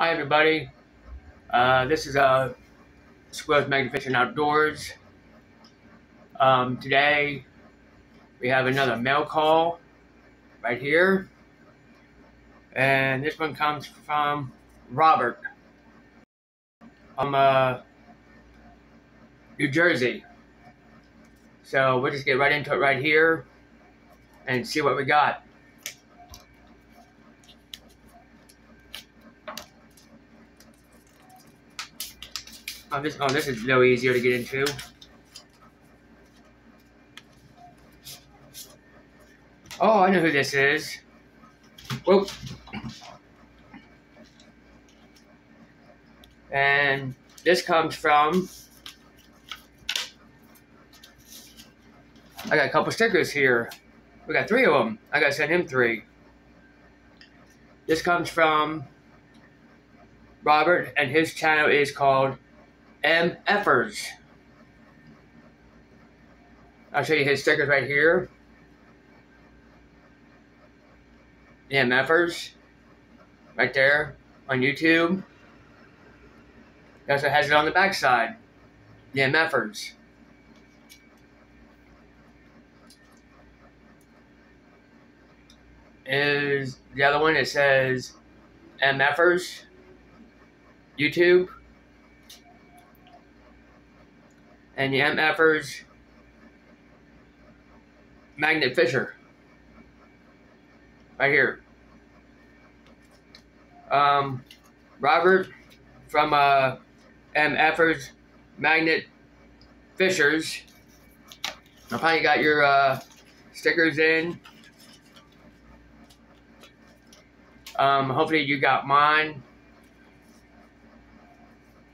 Hi everybody. Uh, this is uh, Squirrels Magnet Fishing Outdoors. Um, today we have another mail call right here. And this one comes from Robert from uh, New Jersey. So we'll just get right into it right here and see what we got. Oh, this, oh, this is little easier to get into. Oh, I know who this is. Whoop. And this comes from. I got a couple stickers here. We got three of them. I gotta send him three. This comes from Robert, and his channel is called MFers. I'll show you his stickers right here. MFers. Right there on YouTube. He also has it on the backside. MFers. Is the other one it says MFers YouTube and the MFers Magnet Fisher. Right here. Um, Robert from uh, MFers Magnet Fishers. I finally got your uh, stickers in. Um, hopefully you got mine.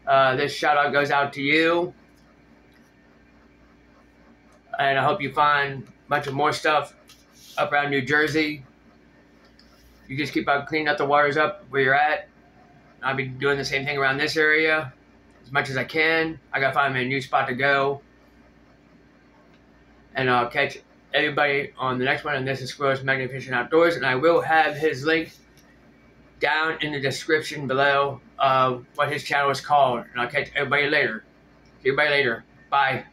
Uh, this shout out goes out to you and I hope you find a bunch of more stuff up around New Jersey. You just keep on cleaning up the waters up where you're at. I'll be doing the same thing around this area as much as I can. I gotta find me a new spot to go. And I'll catch everybody on the next one. And this is Squirrels Magnet Fishing Outdoors. And I will have his link down in the description below of what his channel is called. And I'll catch everybody later. See everybody later. Bye.